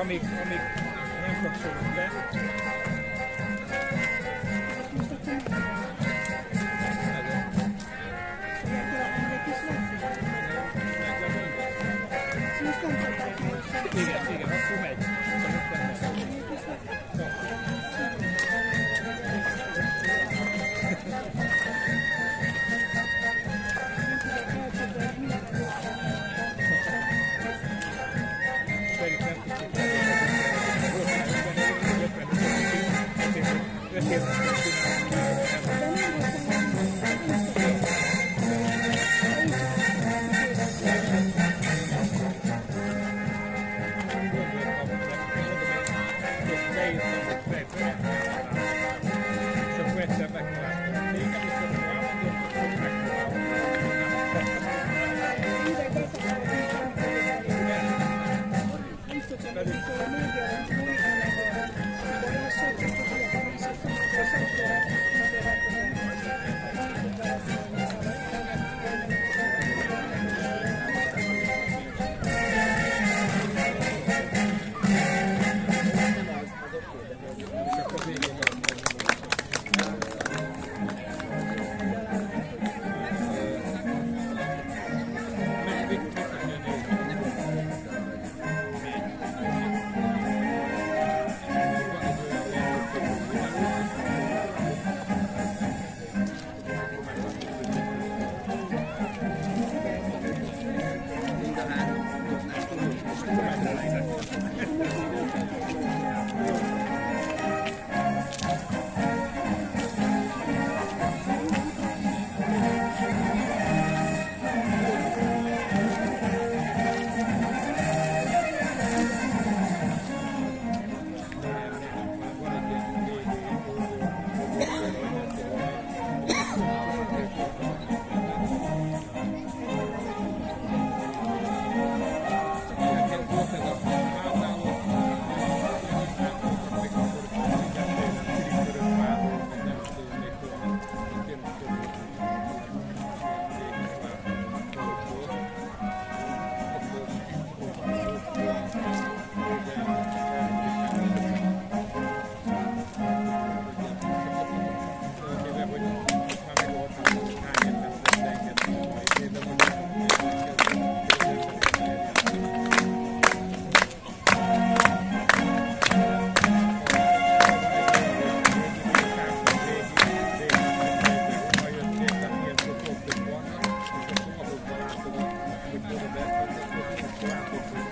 amíg, amíg nem kapcsolunk be. Yeah.